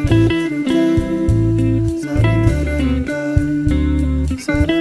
da da da da da